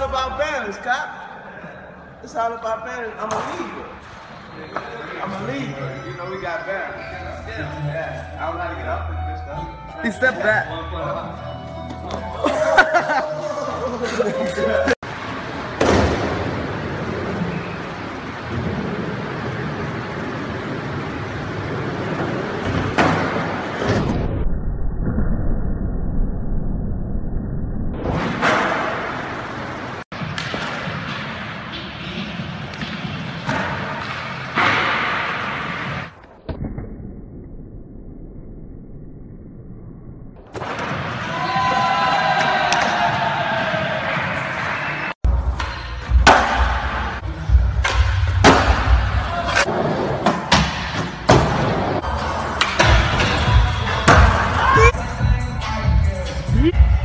all about balance, cop. It's all about balance. I'm a leader. I'm a leader. You know we got balance. Yeah. I don't know how to get up with this stuff. He stepped back. Mm-hmm.